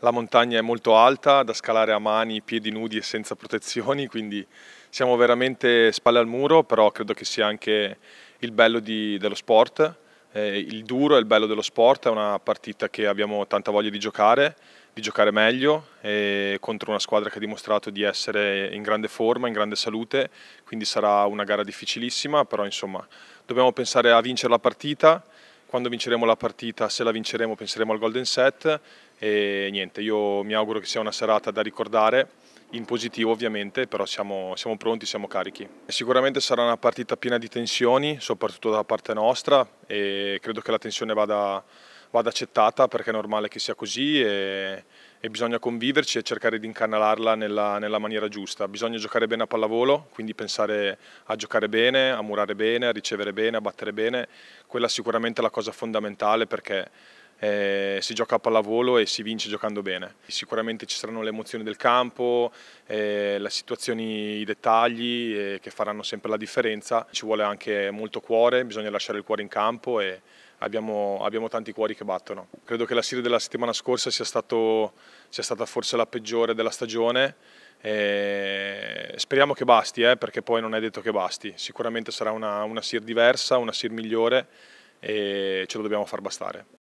la montagna è molto alta, da scalare a mani, piedi nudi e senza protezioni, quindi siamo veramente spalle al muro, però credo che sia anche il bello di, dello sport. Eh, il duro è il bello dello sport, è una partita che abbiamo tanta voglia di giocare, di giocare meglio contro una squadra che ha dimostrato di essere in grande forma, in grande salute, quindi sarà una gara difficilissima, però insomma dobbiamo pensare a vincere la partita, quando vinceremo la partita, se la vinceremo penseremo al golden set e niente, io mi auguro che sia una serata da ricordare in positivo ovviamente, però siamo, siamo, pronti, siamo carichi. Sicuramente sarà una partita piena di tensioni, soprattutto da parte nostra e credo che la tensione vada, vada accettata perché è normale che sia così e, e bisogna conviverci e cercare di incanalarla nella, nella, maniera giusta. Bisogna giocare bene a pallavolo, quindi pensare a giocare bene, a murare bene, a ricevere bene, a battere bene, quella sicuramente è la cosa fondamentale perché eh, si gioca a pallavolo e si vince giocando bene. Sicuramente ci saranno le emozioni del campo, eh, le situazioni, i dettagli eh, che faranno sempre la differenza. Ci vuole anche molto cuore, bisogna lasciare il cuore in campo e abbiamo, abbiamo tanti cuori che battono. Credo che la serie della settimana scorsa sia, stato, sia stata forse la peggiore della stagione. Eh, speriamo che basti, eh, perché poi non è detto che basti. Sicuramente sarà una, una SIR diversa, una SIR migliore e ce lo dobbiamo far bastare.